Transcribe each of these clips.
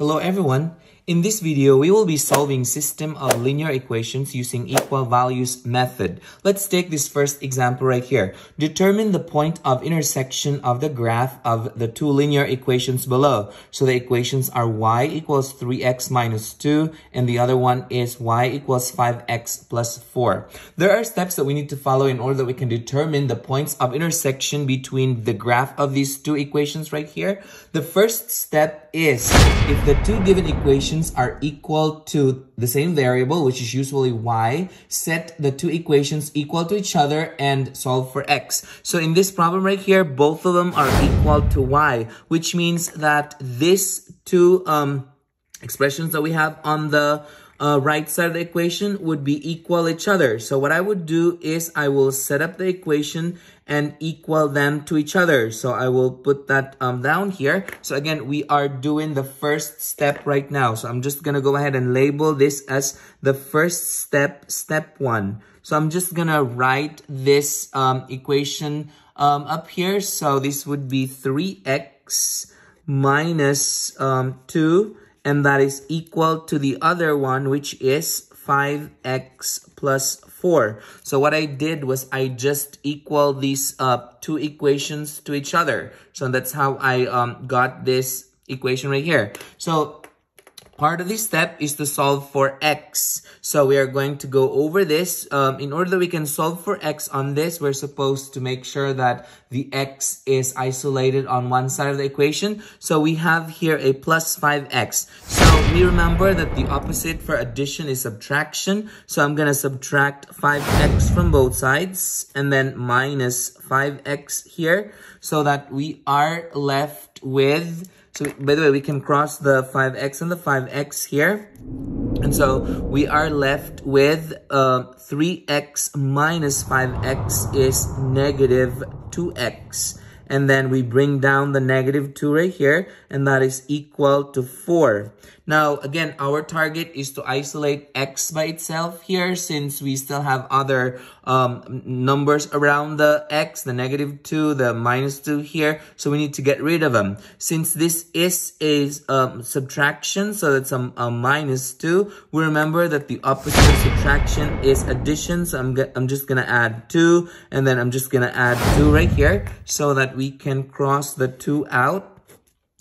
Hello everyone. In this video, we will be solving system of linear equations using equal values method. Let's take this first example right here. Determine the point of intersection of the graph of the two linear equations below. So the equations are y equals 3x minus 2 and the other one is y equals 5x plus 4. There are steps that we need to follow in order that we can determine the points of intersection between the graph of these two equations right here. The first step is if the two given equations equations are equal to the same variable, which is usually y, set the two equations equal to each other and solve for x. So in this problem right here, both of them are equal to y, which means that these two um, expressions that we have on the uh, right side of the equation would be equal each other. So what I would do is I will set up the equation and equal them to each other. So I will put that um, down here. So again, we are doing the first step right now. So I'm just going to go ahead and label this as the first step, step one. So I'm just going to write this um, equation um, up here. So this would be 3x minus, um, 2 and that is equal to the other one, which is 5x plus 4. So what I did was I just equal these uh, two equations to each other. So that's how I um, got this equation right here. So Part of this step is to solve for x. So we are going to go over this. Um, in order that we can solve for x on this, we're supposed to make sure that the x is isolated on one side of the equation. So we have here a plus 5x. So we remember that the opposite for addition is subtraction. So I'm going to subtract 5x from both sides and then minus 5x here so that we are left with so by the way, we can cross the 5x and the 5x here. And so we are left with uh, 3x minus 5x is negative 2x. And then we bring down the negative 2 right here, and that is equal to 4. Now, again, our target is to isolate x by itself here since we still have other um, numbers around the x, the negative 2, the minus 2 here. So we need to get rid of them. Since this is a um, subtraction, so that's a, a minus 2, we remember that the opposite of subtraction is addition. So I'm, I'm just going to add 2, and then I'm just going to add 2 right here so that we can cross the 2 out.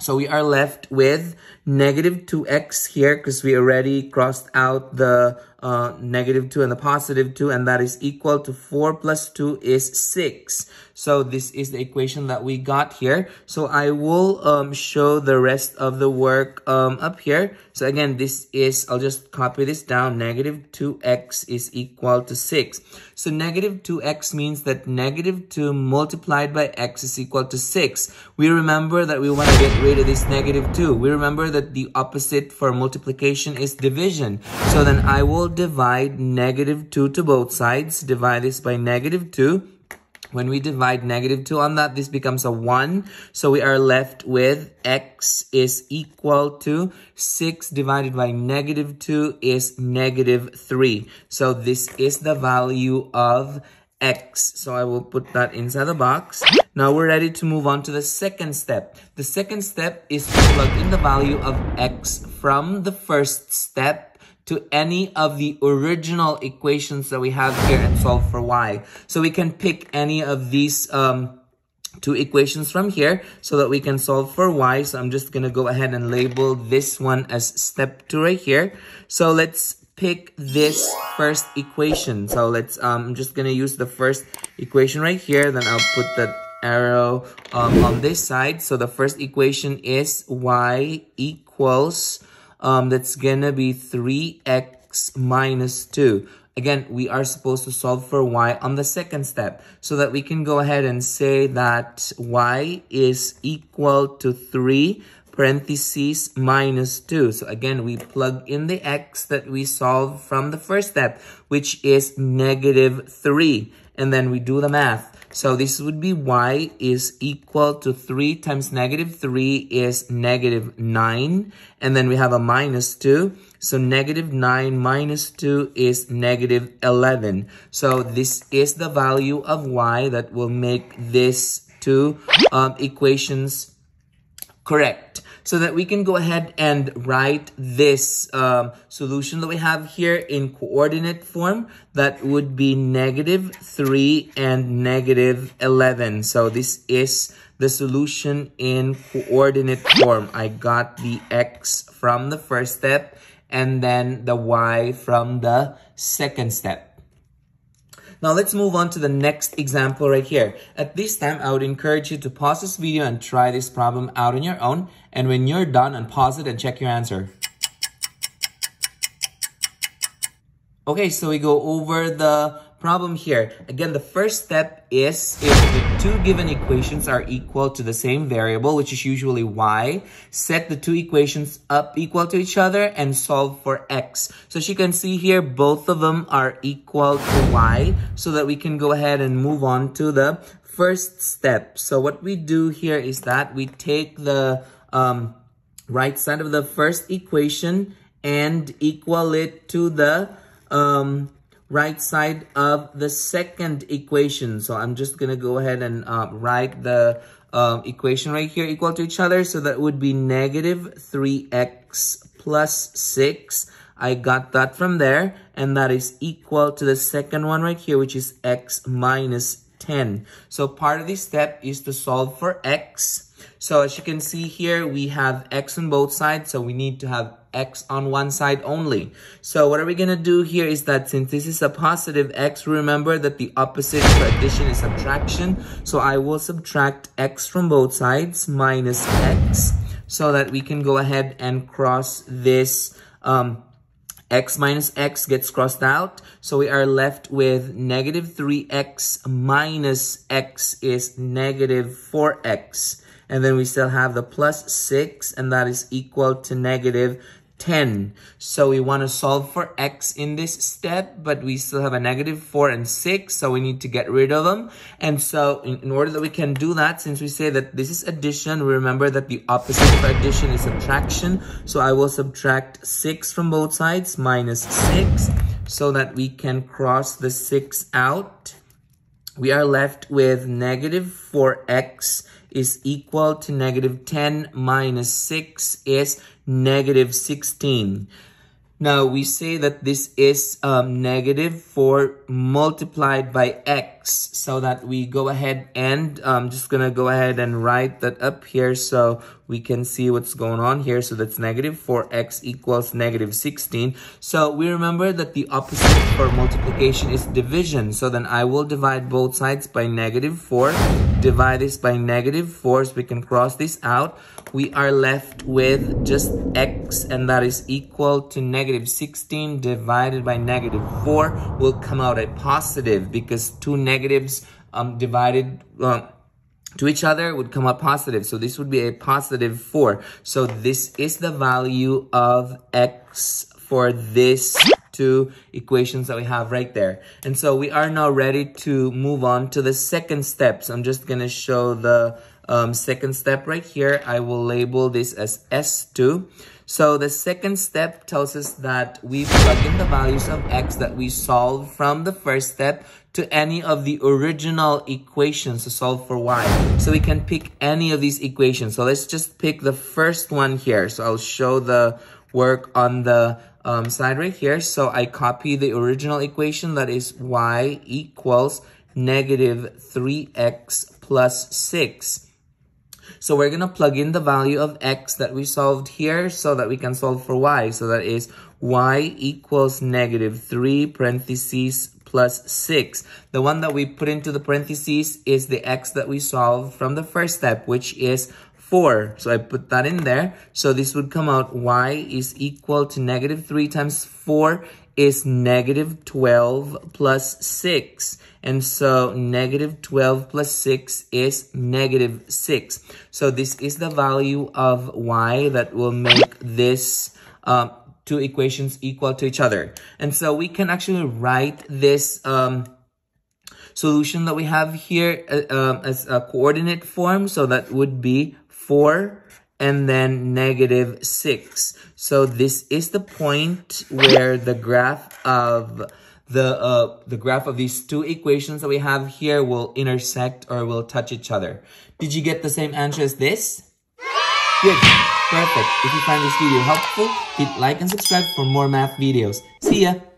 So we are left with negative 2x here because we already crossed out the uh, negative 2 and the positive 2 and that is equal to 4 plus 2 is 6. So this is the equation that we got here. So I will um, show the rest of the work um, up here. So again, this is, I'll just copy this down. Negative 2x is equal to 6. So negative 2x means that negative 2 multiplied by x is equal to 6. We remember that we want to get rid of this negative 2. We remember that the opposite for multiplication is division. So then I will divide negative 2 to both sides. Divide this by negative 2. When we divide negative 2 on that, this becomes a 1. So we are left with x is equal to 6 divided by negative 2 is negative 3. So this is the value of x. So I will put that inside the box. Now we're ready to move on to the second step. The second step is to plug in the value of x from the first step to any of the original equations that we have here and solve for y. So we can pick any of these um, two equations from here so that we can solve for y. So I'm just going to go ahead and label this one as step 2 right here. So let's pick this first equation. So let's, um, I'm just going to use the first equation right here. Then I'll put the arrow um, on this side. So the first equation is y equals um, that's gonna be 3x minus 2. Again, we are supposed to solve for y on the second step so that we can go ahead and say that y is equal to 3 parentheses minus 2. So again, we plug in the x that we solved from the first step, which is negative 3. And then we do the math. So this would be y is equal to 3 times negative 3 is negative 9. And then we have a minus 2. So negative 9 minus 2 is negative 11. So this is the value of y that will make these two um, equations correct. So that we can go ahead and write this um, solution that we have here in coordinate form. That would be negative 3 and negative 11. So this is the solution in coordinate form. I got the x from the first step and then the y from the second step. Now let's move on to the next example right here. At this time, I would encourage you to pause this video and try this problem out on your own. And when you're done, unpause it and check your answer. Okay, so we go over the problem here. Again, the first step is if the two given equations are equal to the same variable, which is usually y, set the two equations up equal to each other and solve for x. So as you can see here, both of them are equal to y so that we can go ahead and move on to the first step. So what we do here is that we take the um, right side of the first equation and equal it to the um, right side of the second equation. So I'm just going to go ahead and uh, write the um, equation right here equal to each other. So that would be negative 3x plus 6. I got that from there. And that is equal to the second one right here, which is x minus 10. So part of this step is to solve for x. So as you can see here, we have x on both sides. So we need to have x on one side only. So what are we going to do here is that since this is a positive x, remember that the opposite for addition is subtraction. So I will subtract x from both sides minus x so that we can go ahead and cross this um, x minus x gets crossed out. So we are left with negative 3x minus x is negative 4x. And then we still have the plus 6, and that is equal to negative 10. So we want to solve for x in this step, but we still have a negative 4 and 6, so we need to get rid of them. And so in, in, order that we can do that, since we say that this is addition, we remember that the opposite of addition is subtraction. So I will subtract 6 from both sides minus 6 so that we can cross the 6 out. We are left with negative 4x is equal to negative 10 minus 6 is negative 16. Now, we say that this is um, negative 4 multiplied by x. So that we go ahead and I'm um, just going to go ahead and write that up here so we can see what's going on here. So that's negative 4x equals negative 16. So we remember that the opposite for multiplication is division. So then I will divide both sides by negative 4. Divide this by negative 4 so we can cross this out we are left with just x and that is equal to negative 16 divided by negative 4 will come out a positive because two negatives um, divided uh, to each other would come up positive. So this would be a positive 4. So this is the value of x for this two equations that we have right there. And so we are now ready to move on to the second step. So I'm just going to show the um, second step right here, I will label this as S2. So the second step tells us that we plug in the values of x that we solved from the first step to any of the original equations to solve for y. So we can pick any of these equations. So let's just pick the first one here. So I'll show the work on the um, side right here. So I copy the original equation that is y equals negative 3x plus 6. So we're going to plug in the value of x that we solved here so that we can solve for y. So that is y equals negative 3 parentheses plus 6. The one that we put into the parentheses is the x that we solved from the first step, which is 4. So I put that in there. So this would come out y is equal to negative 3 times 4 is negative 12 plus 6. And so negative 12 plus 6 is negative 6. So this is the value of y that will make this um, two equations equal to each other. And so we can actually write this um, solution that we have here uh, um, as a coordinate form. So that would be 4 and then negative 6. So this is the point where the graph of the uh, the graph of these two equations that we have here will intersect or will touch each other. Did you get the same answer as this? Good. Perfect. If you find this video helpful, hit like and subscribe for more math videos. See ya!